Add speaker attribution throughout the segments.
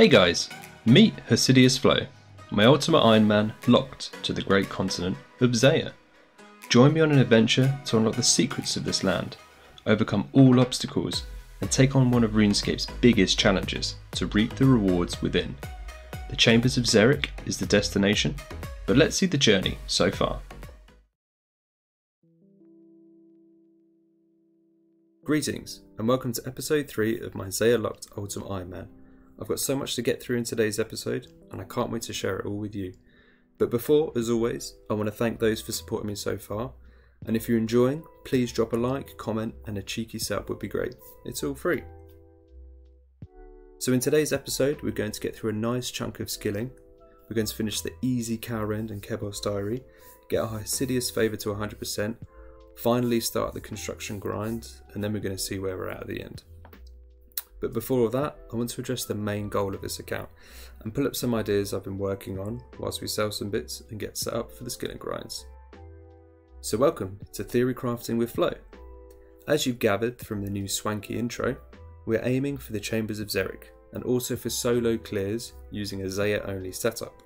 Speaker 1: Hey guys, meet Hosidius Flo, my Ultimate Iron Man locked to the great continent of Zeah. Join me on an adventure to unlock the secrets of this land, overcome all obstacles, and take on one of RuneScape's biggest challenges to reap the rewards within. The Chambers of Xeric is the destination, but let's see the journey so far. Greetings, and welcome to episode 3 of my Zeah Locked Ultimate Iron Man. I've got so much to get through in today's episode, and I can't wait to share it all with you. But before, as always, I want to thank those for supporting me so far. And if you're enjoying, please drop a like, comment, and a cheeky sub would be great. It's all free. So, in today's episode, we're going to get through a nice chunk of skilling. We're going to finish the easy Kourend and Kebos diary, get our Hosidius favour to 100%, finally start the construction grind, and then we're going to see where we're at at the end. But before all that, I want to address the main goal of this account and pull up some ideas I've been working on whilst we sell some bits and get set up for the skilling grinds. So welcome to Theory Crafting with Flo. As you've gathered from the new swanky intro, we're aiming for the Chambers of Xeric and also for solo clears using a Zeah only setup.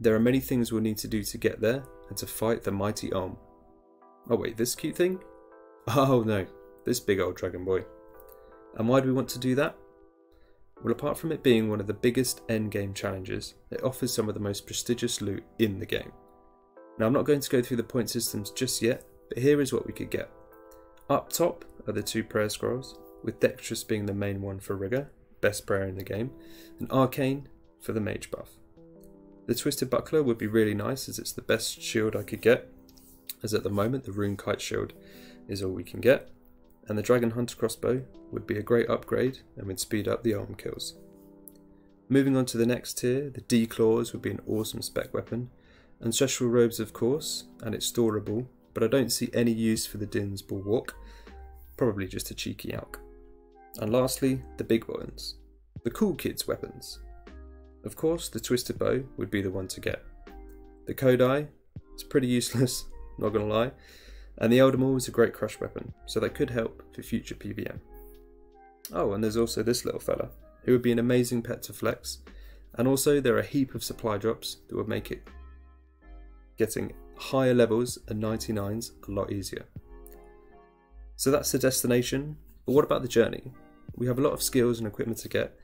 Speaker 1: There are many things we'll need to do to get there and to fight the mighty Olm. Oh wait, this cute thing? Oh no, this big old dragon boy. And why do we want to do that? Well, apart from it being one of the biggest endgame challenges, it offers some of the most prestigious loot in the game. Now, I'm not going to go through the point systems just yet, but here is what we could get. Up top are the two prayer scrolls, with Dexterous being the main one for Rigour, best prayer in the game, and Arcane for the mage buff. The Twisted Buckler would be really nice as it's the best shield I could get, as at the moment the Rune Kite shield is all we can get, and the Dragon Hunter crossbow would be a great upgrade and would speed up the Olm kills. Moving on to the next tier, the D Claws would be an awesome spec weapon, Ancestral Robes of course, and it's storable, but I don't see any use for the Dinh's Bulwark, probably just a cheeky alch. And lastly, the big ones, the cool kids weapons. Of course, the Twisted Bow would be the one to get. The Kodai, it's pretty useless, not gonna lie, and the Elder maul is a great crush weapon, so that could help for future PVM. Oh, and there's also this little fella, who would be an amazing pet to flex, and also there are a heap of supply drops that would make it getting higher levels and 99s a lot easier. So that's the destination, but what about the journey? We have a lot of skills and equipment to get,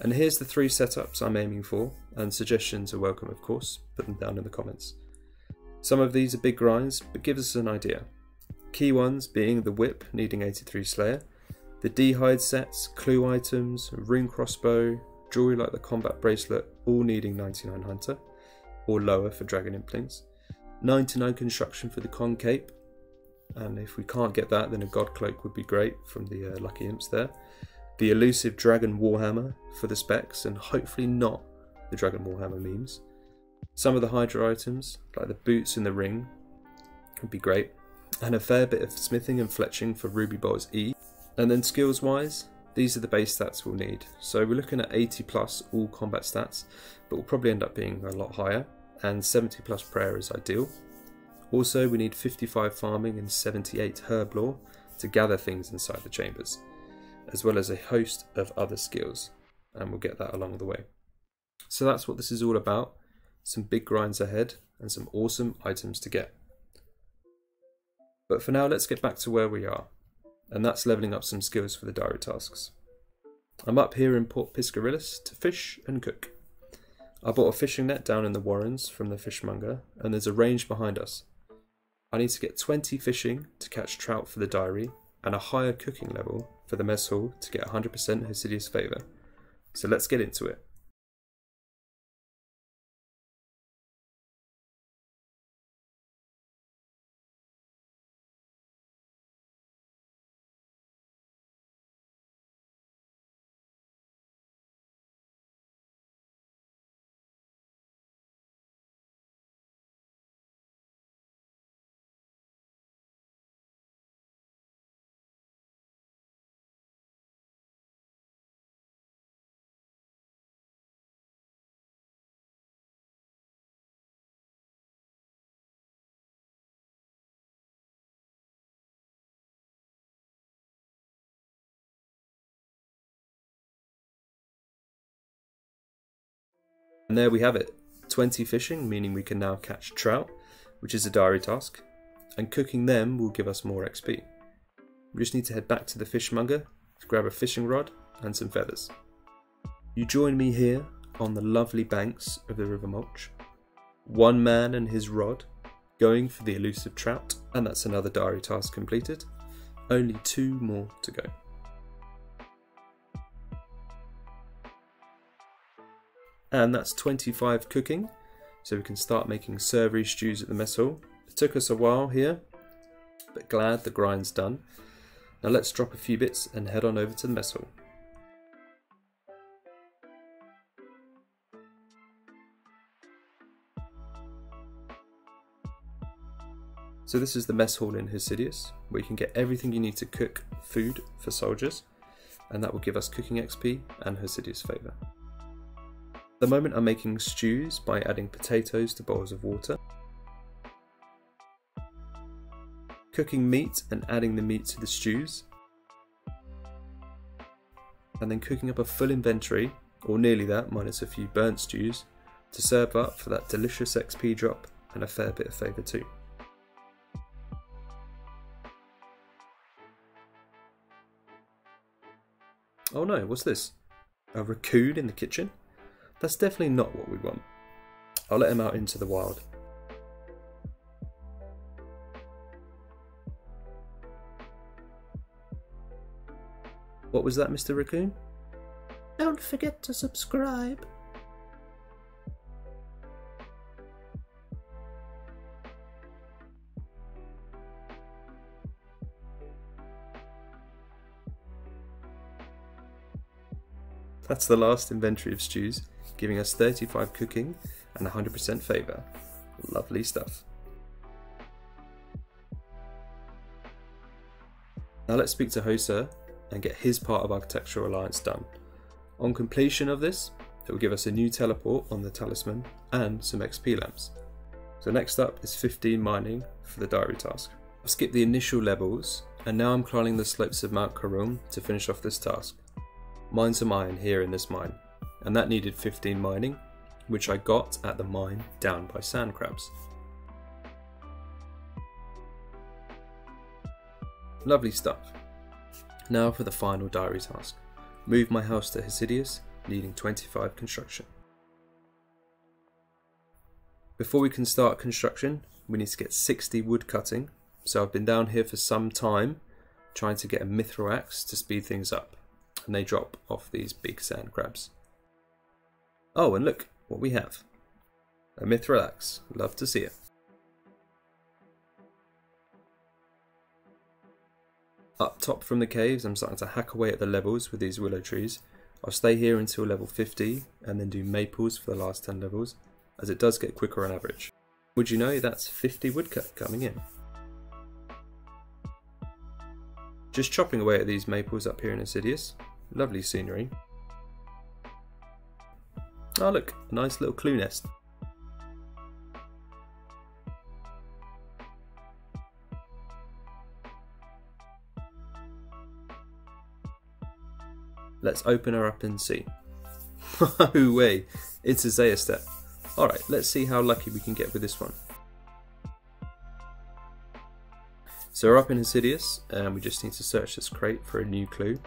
Speaker 1: and here's the three setups I'm aiming for, and suggestions are welcome of course, put them down in the comments. Some of these are big grinds, but give us an idea. Key ones being the whip needing 83 Slayer, the D-hide sets, clue items, rune crossbow, jewelry like the combat bracelet, all needing 99 hunter, or lower for dragon implings, 99 construction for the con cape, and if we can't get that then a god cloak would be great from the uh, lucky imps there, the elusive dragon warhammer for the specs, and hopefully not the dragon warhammer memes, some of the Hydra items, like the boots and the ring, would be great, and a fair bit of smithing and fletching for Ruby Bolt's E. And then skills wise, these are the base stats we'll need. So we're looking at 80 plus all combat stats, but we'll probably end up being a lot higher, and 70 plus prayer is ideal. Also, we need 55 farming and 78 herblore to gather things inside the chambers, as well as a host of other skills, and we'll get that along the way. So that's what this is all about some big grinds ahead, and some awesome items to get. But for now, let's get back to where we are, and that's leveling up some skills for the diary tasks. I'm up here in Port Piscarilius to fish and cook. I bought a fishing net down in the Warrens from the fishmonger, and there's a range behind us. I need to get 20 fishing to catch trout for the diary, and a higher cooking level for the mess hall to get 100% Hosidius favour. So let's get into it. And there we have it 20 fishing, meaning we can now catch trout, which is a diary task, and cooking them will give us more XP. We just need to head back to the fishmonger to grab a fishing rod and some feathers. You join me here on the lovely banks of the River Mulch. One man and his rod going for the elusive trout, and that's another diary task completed. Only two more to go. And that's 25 cooking, so we can start making servery stews at the mess hall. It took us a while here, but glad the grind's done. Now let's drop a few bits and head on over to the mess hall. So this is the mess hall in Hosidius, where you can get everything you need to cook food for soldiers, and that will give us cooking XP and Hosidius favour. At the moment I'm making stews by adding potatoes to bowls of water, cooking meat and adding the meat to the stews, and then cooking up a full inventory, or nearly that minus a few burnt stews, to serve up for that delicious XP drop and a fair bit of favour too. Oh no, what's this? A raccoon in the kitchen? That's definitely not what we want. I'll let him out into the wild. What was that, Mr. Raccoon?
Speaker 2: Don't forget to subscribe.
Speaker 1: That's the last inventory of stews, giving us 35 cooking and 100% favour. Lovely stuff. Now let's speak to Hosa and get his part of Architectural Alliance done. On completion of this, it will give us a new teleport on the talisman and some XP lamps. So next up is 15 mining for the diary task. I've skipped the initial levels and now I'm climbing the slopes of Mount Karuulm to finish off this task mine some iron here in this mine, and that needed 15 mining, which I got at the mine down by sand crabs. Lovely stuff. Now for the final diary task. Move my house to Hosidius, needing 25 construction. Before we can start construction, we need to get 60 wood cutting, so I've been down here for some time trying to get a mithril axe to speed things up and they drop off these big sand crabs. Oh, and look what we have. A mithril axe. Love to see it. Up top from the caves, I'm starting to hack away at the levels with these willow trees. I'll stay here until level 50 and then do maples for the last 10 levels, as it does get quicker on average. Would you know that's 50 woodcut coming in? Just chopping away at these maples up here in Hosidius, Lovely scenery. Oh look, a nice little clue nest. Let's open her up and see. Oh way, it's a Zeah step. Alright, let's see how lucky we can get with this one. So we're up in Insidious and we just need to search this crate for a new clue.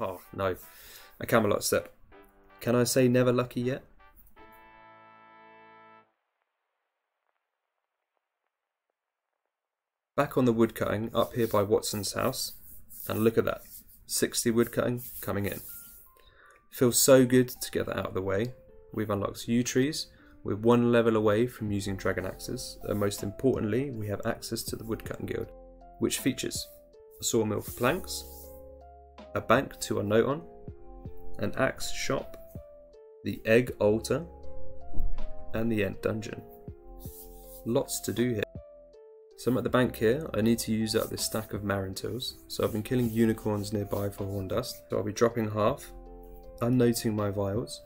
Speaker 1: Oh, no. A Camelot step. Can I say never lucky yet? Back on the woodcutting, up here by Watson's house, and look at that. 60 woodcutting coming in. Feels so good to get that out of the way. We've unlocked yew trees, we're one level away from using dragon axes, and most importantly, we have access to the woodcutting guild, which features a sawmill for planks, a bank to a note on, an axe shop, the egg altar, and the end dungeon. Lots to do here. So I'm at the bank here, I need to use up this stack of Marrentills, so I've been killing unicorns nearby for horn dust, so I'll be dropping half, unnoting my vials,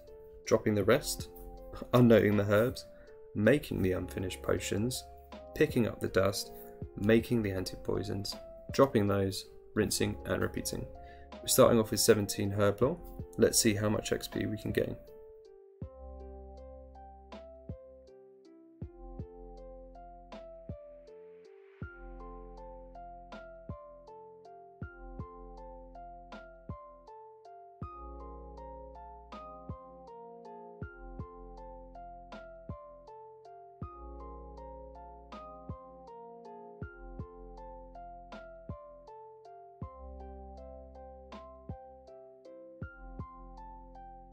Speaker 1: dropping the rest, unnoting the herbs, making the unfinished potions, picking up the dust, making the anti-poisons, dropping those, rinsing and repeating We're starting off with 17 herb Let's see how much XP we can gain.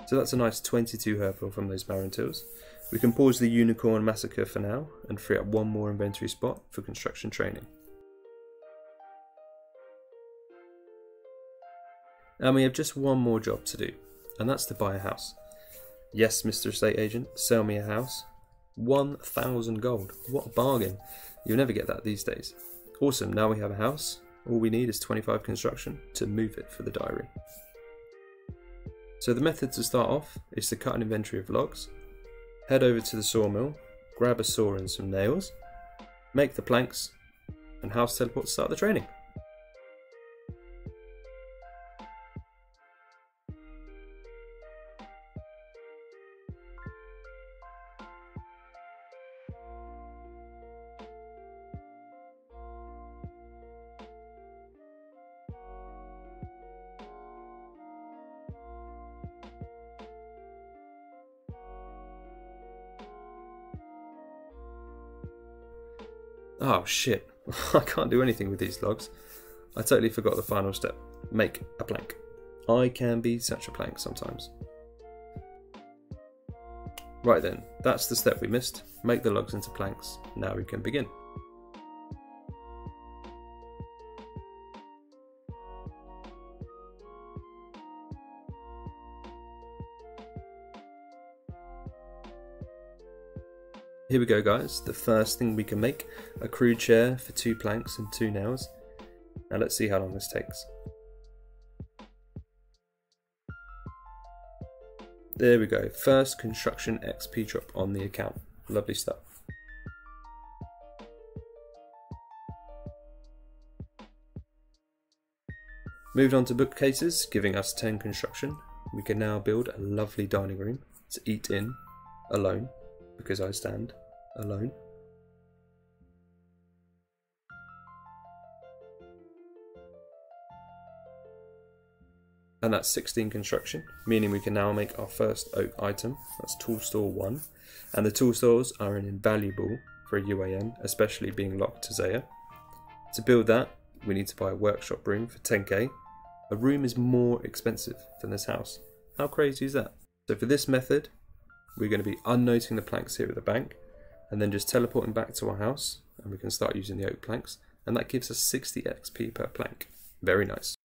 Speaker 1: So that's a nice 22 herb from those Marrentills. We can pause the Unicorn Massacre for now and free up one more inventory spot for construction training. And we have just one more job to do, and that's to buy a house. Yes, Mr. Estate Agent, sell me a house. 1,000 gold. What a bargain. You'll never get that these days. Awesome, now we have a house. All we need is 25 construction to move it for the diary. So the method to start off is to cut an inventory of logs, head over to the sawmill, grab a saw and some nails, make the planks, and house teleport to start the training. Oh shit, I can't do anything with these logs. I totally forgot the final step. Make a plank. I can be such a plank sometimes. Right then, that's the step we missed. Make the logs into planks. Now we can begin. Here we go guys, the first thing we can make, a crude chair for two planks and two nails. Now let's see how long this takes. There we go, first construction XP drop on the account. Lovely stuff. Moved on to bookcases, giving us 10 construction. We can now build a lovely dining room to eat in alone because I stand alone. And that's 16 construction, meaning we can now make our first oak item. That's tool store 1. And the tool stores are an invaluable for a UIM, especially being locked to Zeah. To build that, we need to buy a workshop room for 10k. A room is more expensive than this house. How crazy is that? So for this method, we're going to be unnoting the planks here at the bank and then just teleporting back to our house and we can start using the oak planks and that gives us 60 XP per plank. Very nice.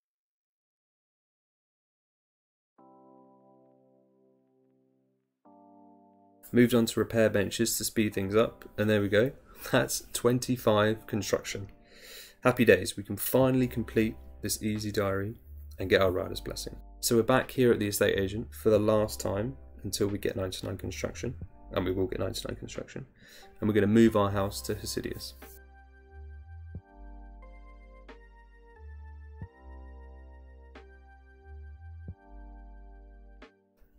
Speaker 1: Moved on to repair benches to speed things up and there we go. That's 25 construction. Happy days, we can finally complete this easy diary and get our Rada's blessing. So we're back here at the estate agent for the last time until we get 99 construction and we will get 99 construction. And we're going to move our house to Hosidius.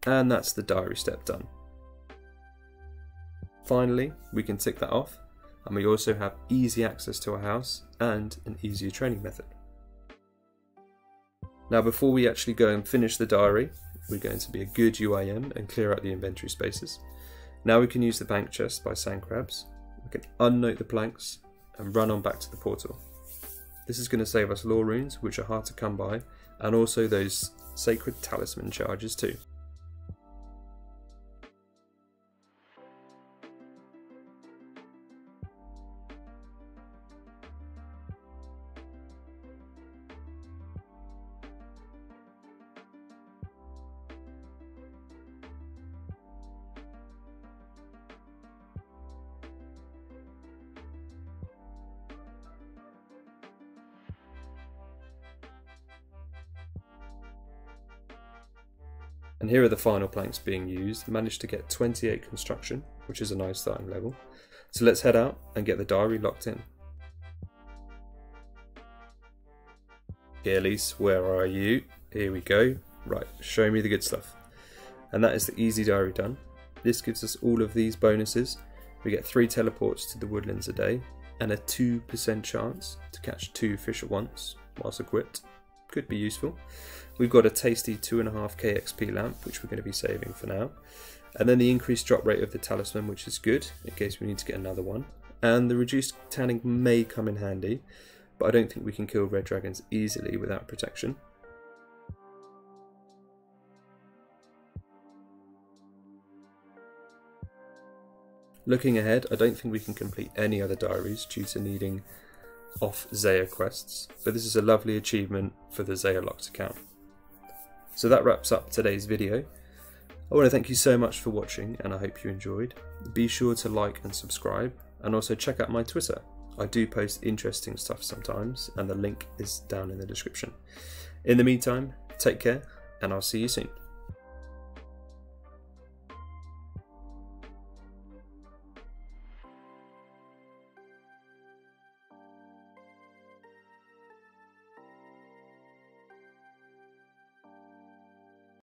Speaker 1: And that's the diary step done. Finally, we can tick that off, and we also have easy access to our house and an easier training method. Now before we actually go and finish the diary, we're going to be a good UIM and clear out the inventory spaces. Now we can use the bank chest by sand crabs. We can unnote the planks and run on back to the portal. This is going to save us law runes, which are hard to come by, and also those Xeric's talisman charges too. And here are the final planks being used. Managed to get 28 construction, which is a nice starting level. So let's head out and get the diary locked in. Elise, where are you? Here we go. Right, show me the good stuff. And that is the easy diary done. This gives us all of these bonuses. We get three teleports to the woodlands a day and a 2% chance to catch two fish at once whilst equipped. Could be useful. We've got a tasty 2.5k XP lamp, which we're going to be saving for now. And then the increased drop rate of the talisman, which is good in case we need to get another one. And the reduced tanning may come in handy, but I don't think we can kill red dragons easily without protection. Looking ahead, I don't think we can complete any other diaries due to needing off Zeah quests, but this is a lovely achievement for the Zeah locked account. So that wraps up today's video. I want to thank you so much for watching and I hope you enjoyed. Be sure to like and subscribe and also check out my Twitter. I do post interesting stuff sometimes and the link is down in the description. In the meantime, take care and I'll see you soon.